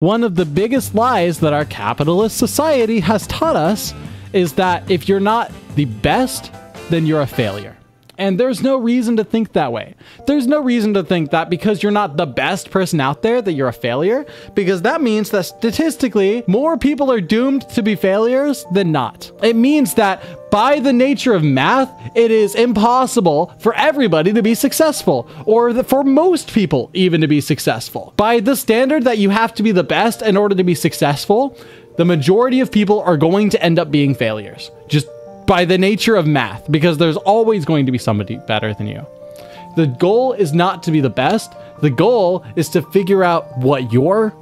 One of the biggest lies that our capitalist society has taught us is that if you're not the best, then you're a failure. And there's no reason to think that way. There's no reason to think that because you're not the best person out there that you're a failure, because that means that statistically, more people are doomed to be failures than not. It means that by the nature of math, it is impossible for everybody to be successful, or for most people even to be successful. By the standard that you have to be the best in order to be successful, the majority of people are going to end up being failures. Just by the nature of math, because there's always going to be somebody better than you. The goal is not to be the best. The goal is to figure out what your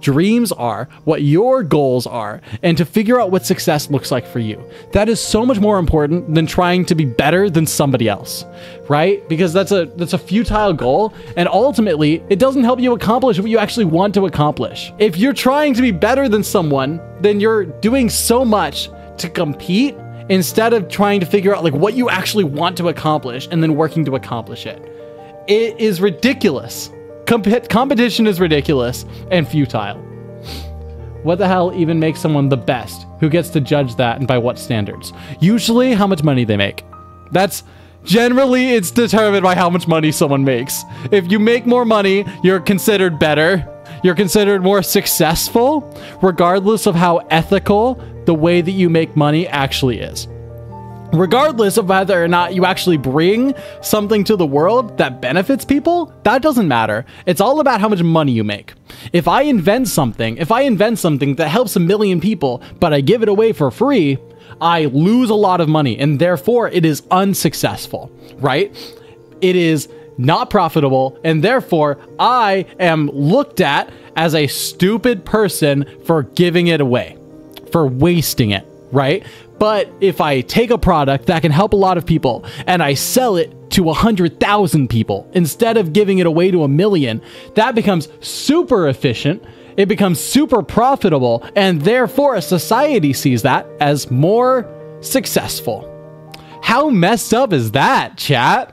dreams are, what your goals are, and to figure out what success looks like for you. That is so much more important than trying to be better than somebody else, right? Because that's a that's a futile goal and ultimately it doesn't help you accomplish what you actually want to accomplish. If you're trying to be better than someone, then you're doing so much to compete instead of trying to figure out like what you actually want to accomplish and then working to accomplish it. It is ridiculous. Comp- competition is ridiculous and futile. What the hell even makes someone the best? Who gets to judge that and by what standards? Usually how much money they make. That's generally it's determined by how much money someone makes. If you make more money, you're considered better. You're considered more successful, regardless of how ethical the way that you make money actually is. Regardless of whether or not you actually bring something to the world that benefits people, that doesn't matter. It's all about how much money you make. If I invent something, if I invent something that helps a million people, but I give it away for free, I lose a lot of money and therefore it is unsuccessful, right? It is not profitable and therefore I am looked at as a stupid person for giving it away for wasting it, right? But if I take a product that can help a lot of people and I sell it to 100,000 people instead of giving it away to a million, that becomes super efficient. It becomes super profitable, and therefore, a society sees that as more successful. How messed up is that, chat?